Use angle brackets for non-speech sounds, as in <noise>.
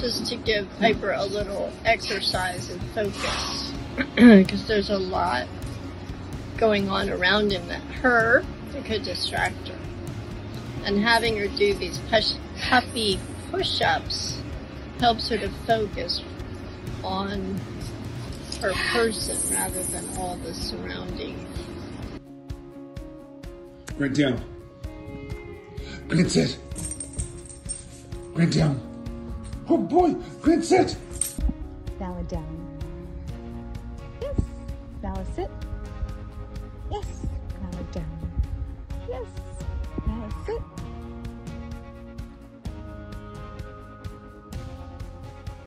just to give Piper a little exercise and focus <clears throat> because there's a lot going on around him that her that could distract her. And having her do these push, puffy push-ups helps her to focus on her person rather than all the surrounding. Right down. Grant sit. Grant down. Oh boy, Grant sit. Bella down. Yes. Bella sit. Yes. Bella down. Yes. Bella sit.